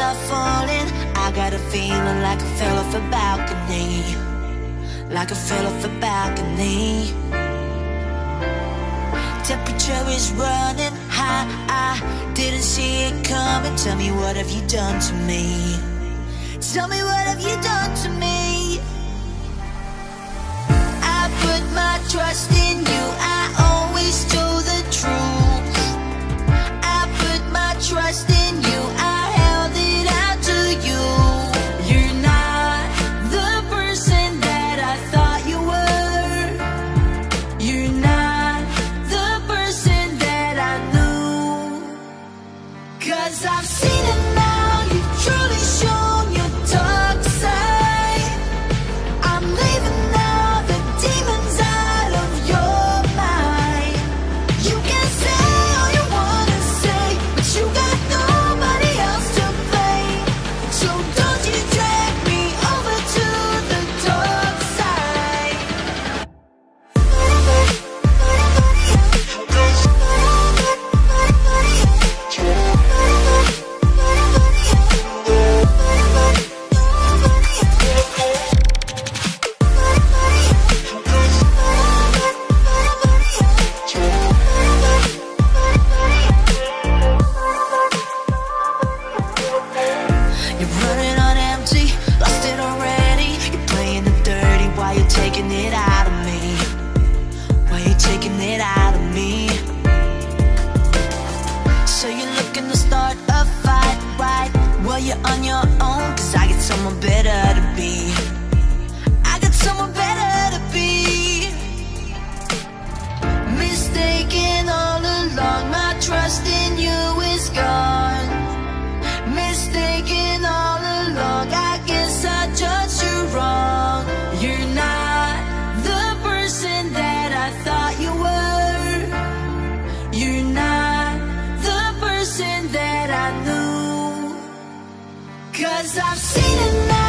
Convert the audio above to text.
start falling. I got a feeling like I fell off a balcony. Like I fell off a balcony. Temperature is running high. I didn't see it coming. Tell me what have you done to me? Tell me what have you done to me Cause I've seen taking it out of me. So you're looking to start a fight, right? Well, you're on your own, cause I get someone better I knew. Cause I've seen it